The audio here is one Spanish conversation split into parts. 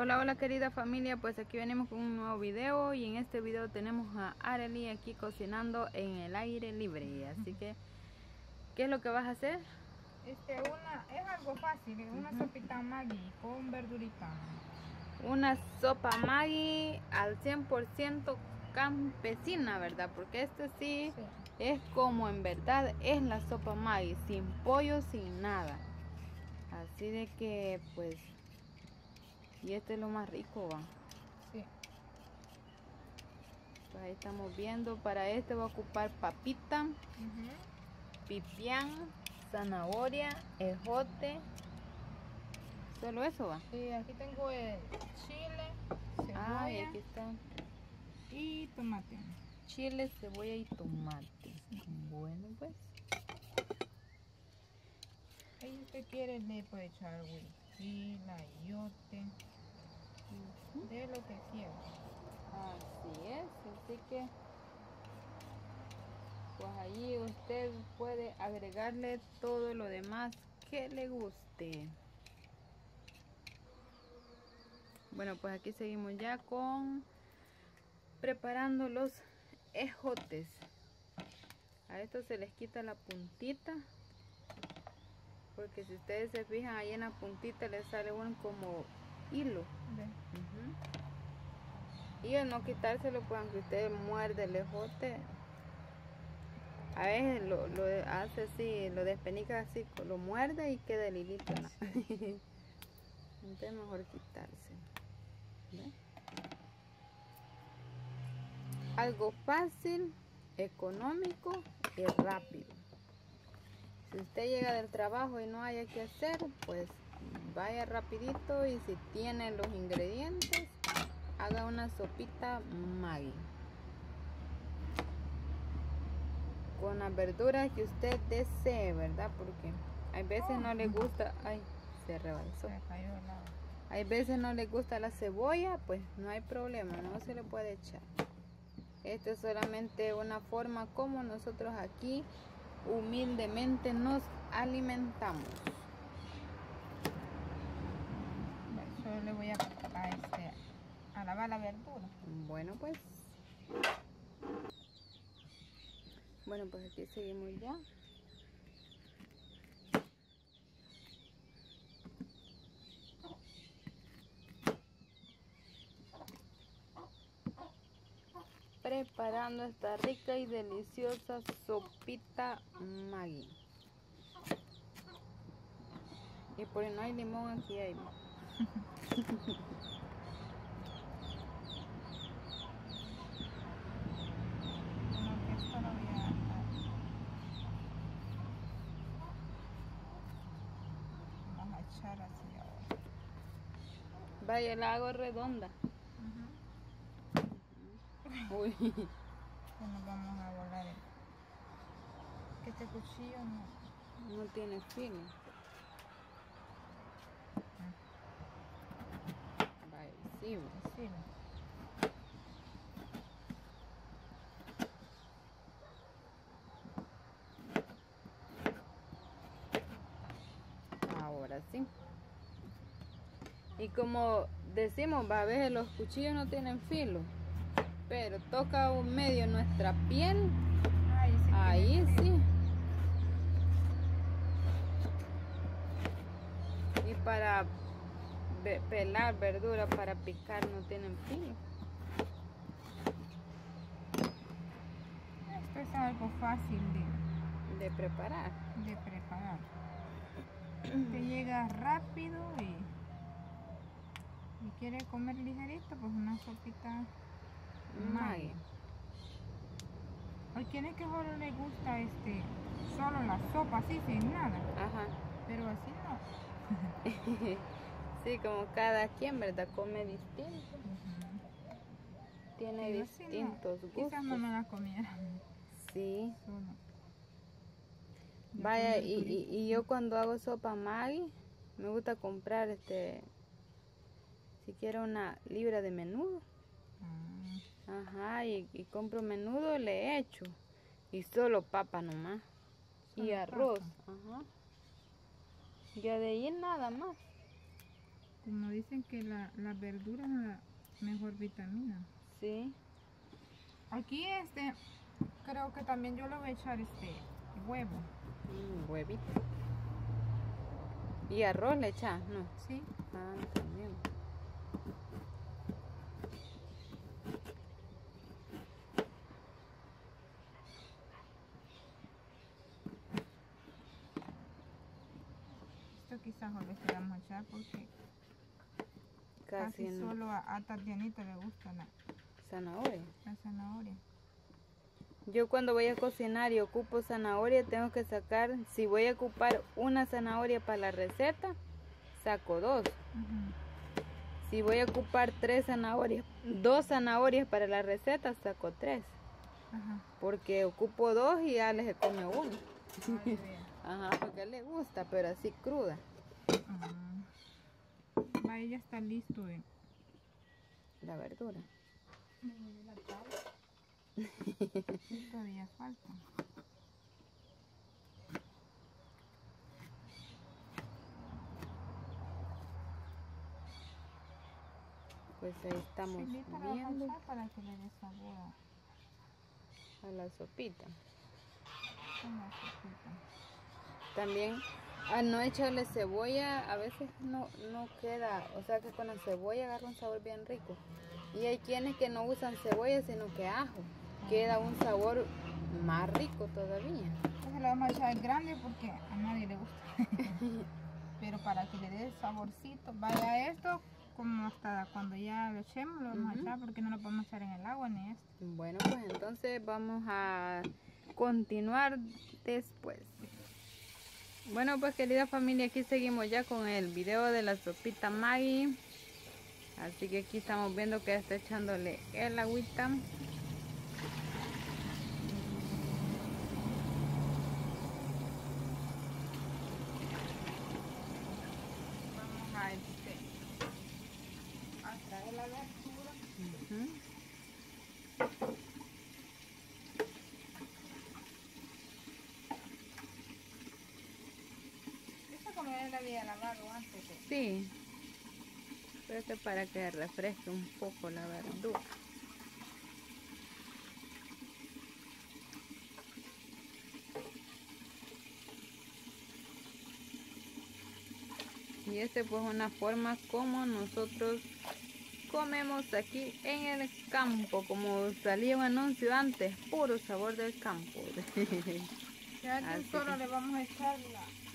Hola, hola querida familia, pues aquí venimos con un nuevo video y en este video tenemos a Arely aquí cocinando en el aire libre, así que ¿qué es lo que vas a hacer? Este, una, es algo fácil, es una sopita Maggi con verdurita. Una sopa Maggi al 100% campesina, ¿verdad? Porque este sí, Sí. es como en verdad es la sopa Maggi, sin pollo, sin nada. Así de que pues, y este es lo más rico, va. Sí. Pues ahí estamos viendo, para este voy a ocupar papita, Ujú. pipián, zanahoria, ejote. Solo eso va. Y aquí tengo el chile, cebolla Ah, y aquí está y tomate. chile, cebolla y tomate. Bueno, pues. Ahí usted quiere le puede echar huitila, yote, de lo que quiera. Así es, así que pues allí usted puede agregarle todo lo demás que le guste. Bueno, pues aquí seguimos ya con preparando los ejotes. A esto se les quita la puntita. Porque si ustedes se fijan ahí en la puntita le sale un como hilo. Y al no quitárselo, pues aunque usted muerde el ejote, a veces lo, lo hace así, lo despenica así, lo muerde y queda el hilito. ¿no? Entonces mejor quitarse. ¿Ve? Algo fácil, económico y rápido. Si usted llega del trabajo y no haya que hacer, pues vaya rapidito y si tiene los ingredientes, haga una sopita Maggi. Con las verduras que usted desee, ¿verdad? Porque hay veces no le gusta, ay, se rebalsó. Hay veces no le gusta la cebolla, pues no hay problema, no se le puede echar. Esto es solamente una forma como nosotros aquí humildemente nos alimentamos. Solo le voy a, a, este, a lavar la verdura. Bueno, pues. Bueno, pues aquí seguimos ya. Preparando esta rica y deliciosa sopita Maggi. Y por si no hay limón, aquí hay. Vaya, la hago redonda. Uy. Que nos vamos a volar el... Que este cuchillo no... No tiene filo. Va. Así, ¿no? ahora sí. Y como decimos, va a veces los cuchillos no tienen filo, pero toca un medio nuestra piel, Ahí sí. ahí sí. Y para pelar verdura, para picar no tienen filo. Esto es algo fácil de, De preparar. de preparar. Te llega rápido y, y quiere comer ligerito, pues una sopita Maggi. Maggi. Hay quienes que solo les gusta este, solo la sopa así sin nada, Ajá. pero así no. Sí, como cada quien, ¿verdad? Come distinto. Tiene Pero así no. distintos gustos. Quizás no me la comiera. Sí. Solo. Le Vaya, y- y yo cuando hago sopa Maggi, me gusta comprar este, si quiero una libra de menudo. Ah, Ajá, y, y compro menudo, le echo. Y solo papa nomás. y arroz. papa. Ajá. Ya de ahí nada más. Como dicen que la, la verdura es la mejor vitamina. Sí. Aquí este, creo que también yo le voy a echar este huevo. Mm, huevito. ¿Y arroz le echas? No. Sí. Ah, también. Esto quizás hoy le vamos a echar porque Casi, casi no. solo a, a Tatianita le gusta la, zanahoria. la zanahoria. Yo cuando voy a cocinar y ocupo zanahoria, tengo que sacar, si voy a ocupar una zanahoria para la receta, saco dos. Si voy a ocupar tres zanahorias, dos zanahorias para la receta, saco tres. Ajá. Porque ocupo dos y ya les come uno. Ay, vea. Ajá, porque le gusta, pero así cruda. Ah. Va, ya está listo. eh. La verdura. Todavía falta. Pues ahí estamos Chilito le vamos a viendo para que le dé sabor a la sopita. a la sopita. También al no echarle cebolla, a veces no, no queda, o sea que con la cebolla agarra un sabor bien rico. Y hay quienes que no usan cebolla, sino que ajo. Queda un sabor más rico todavía. Entonces le vamos a echar grande porque a nadie le gusta. Pero para que le dé saborcito, vaya esto como hasta cuando ya lo echemos lo vamos a echar porque no lo podemos echar en el agua ni esto. Bueno, pues entonces vamos a continuar después. Bueno, pues querida familia, aquí seguimos ya con el video de la sopita Maggi. Así que aquí estamos viendo que está echándole el agüita. Vamos a este a traer la verdura. Ujú. Esta la había lavado antes. de- Sí, pero que para que refresque un poco la verdura. Y este pues una forma como nosotros comemos aquí en el campo, como salía un anuncio antes, puro sabor del campo. Ya solo que- le vamos a echar la, la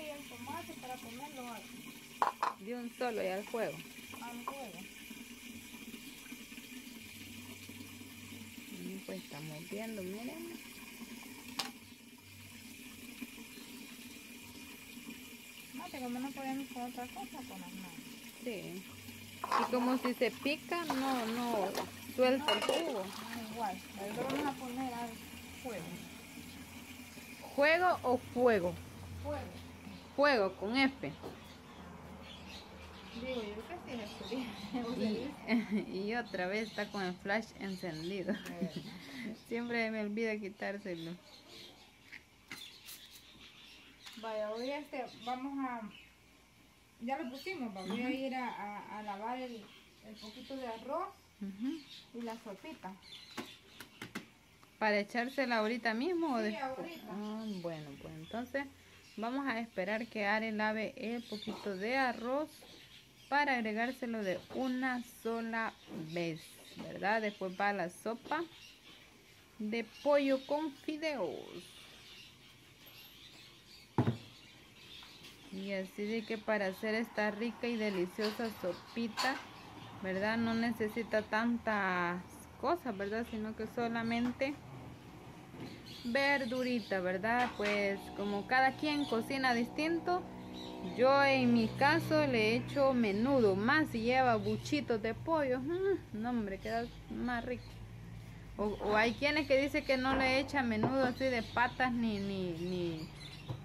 y el tomate para ponerlo De un solo y al fuego. al juego. Y pues estamos viendo, miren. Mate, como no podemos con otra cosa, con las manos. Sí. Y como si se pica, no, no suelta el jugo. Igual, lo vamos a poner al fuego. ¿Juego o fuego? Fuego. Fuego con F. Digo, yo que sí. Y, y otra vez está con el flash encendido. Siempre me olvida quitárselo. Vaya, hoy este, vamos a... Ya lo pusimos, va, voy a ir a, a- a lavar el, el poquito de arroz y la sopita. ¿Para echársela ahorita mismo o Sí, después? ahorita. Ah, bueno, pues entonces vamos a esperar que Are lave el poquito de arroz para agregárselo de una sola vez, ¿verdad? Después va la sopa de pollo con fideos. Y así de que para hacer esta rica y deliciosa sopita, ¿verdad? No necesita tantas cosas, ¿verdad? Sino que solamente verdurita, ¿verdad? Pues como cada quien cocina distinto, yo en mi caso le echo menudo, más si lleva buchitos de pollo, mm, no hombre, queda más rico. O, o hay quienes que dicen que no le echa menudo así de patas ni, ni, ni,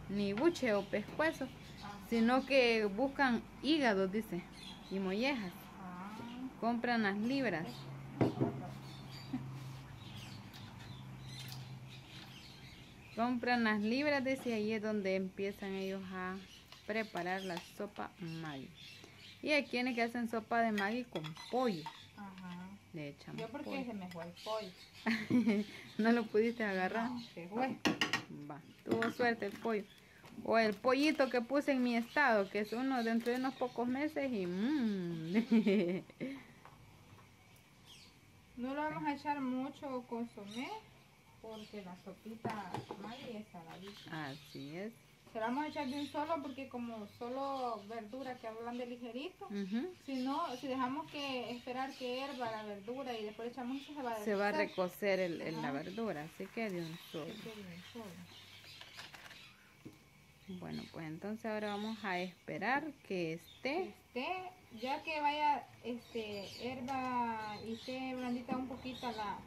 ni buche o pescuezo, sino que buscan hígados, dice, y mollejas. Ah, Compran las libras. Compran las libras, dice, ahí es donde empiezan ellos a preparar la sopa Maggi. Y hay quienes que hacen sopa de Maggi con pollo. Ajá. Le echan Yo porque pollo. se me fue el pollo. no lo pudiste agarrar. No, se fue. Va, tuvo suerte el pollo. O el pollito que puse en mi estado, que es uno dentro de unos pocos meses y mmm. No le vamos a echar mucho consomé porque la sopita Maggi es saladita. Así es. Se la vamos a echar de un solo porque como solo verdura que hablan de ligerito. Ujú. Si no, si dejamos que esperar que hierva la verdura y después echamos eso, se va a Se va a recocer el, el- la verdura, así que de un solo. Se quede de un solo. Bueno, pues entonces ahora vamos a esperar que esté. Este, ya que vaya este herba y esté blandita un poquito la,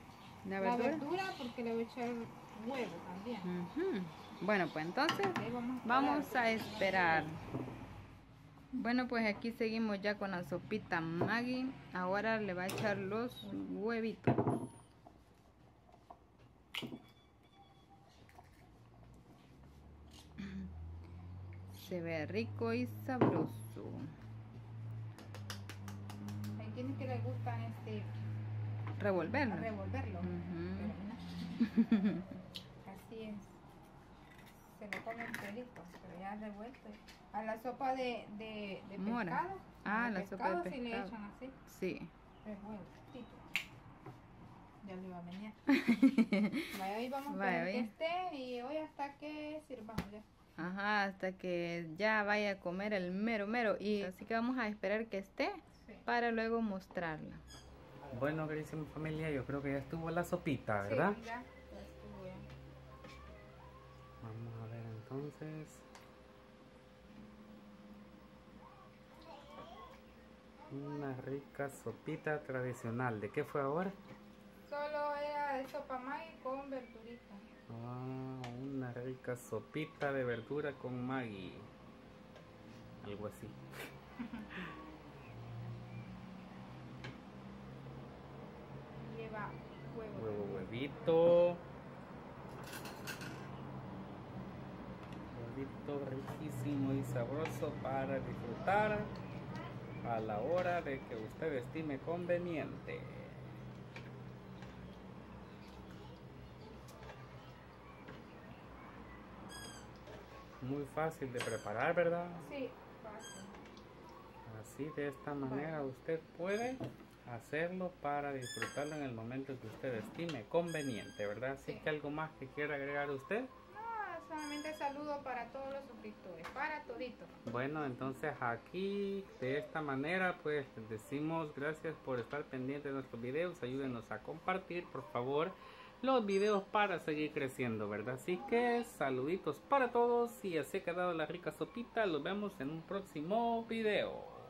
La la verdura. porque le voy a echar huevo también. Bueno, pues entonces vamos, a vamos esperar. a esperar. Bueno, pues aquí seguimos ya con la sopita Maggi. Ahora le va a echar los huevitos. Se ve rico y sabroso. Hay quienes que les gustan este Revolverlo. revolverlo. Pero no. Así es. Se lo comen pelito, pero ya revuelto. A la sopa de, de, de Mora. pescado. Ah, la sopa de pescado sí le pescado. echan así. Sí. Revueltito. Ya le iba a venir. Vaya, ahí vamos a Vaya, que bien. esté y hoy hasta que sirvamos ya. Ajá, hasta que ya vaya a comer el mero mero. Y así que vamos a esperar que esté Sí. para luego mostrarla. Bueno, queridísima familia, yo creo que ya estuvo la sopita, ¿verdad? Sí, ya, ya estuvo ya. Vamos a ver entonces. Una rica sopita tradicional. ¿De qué fue ahora? Solo era de sopa Maggi con verdurita. Ah, una rica sopita de verdura con Maggi. Algo así. Lleva huevo. Huevo, huevito. Huevito riquísimo y sabroso para disfrutar a la hora de que usted estime conveniente. Muy fácil de preparar, ¿verdad? Sí, fácil. Así de esta manera usted puede hacerlo para disfrutarlo en el momento que usted estime conveniente, ¿verdad? Así Sí. que algo más que quiera agregar usted. No, solamente saludo para todos los suscriptores, para toditos. Bueno, entonces aquí de esta manera pues decimos gracias por estar pendiente de nuestros videos, ayúdenos a compartir por favor los videos para seguir creciendo, ¿verdad? Así que saluditos para todos y así ha quedado la rica sopita, los vemos en un próximo video.